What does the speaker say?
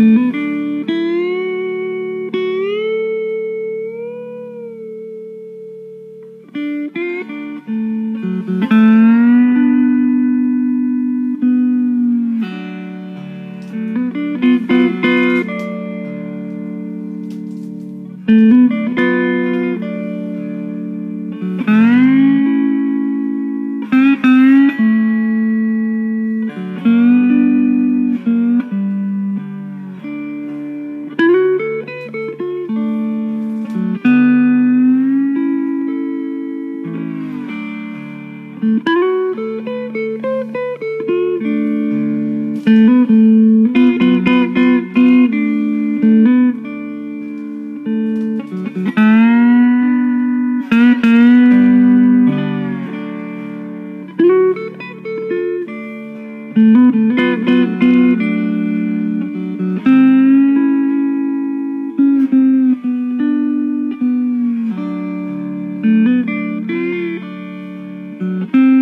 Mm-hmm. Mm-hmm. Mm-hmm.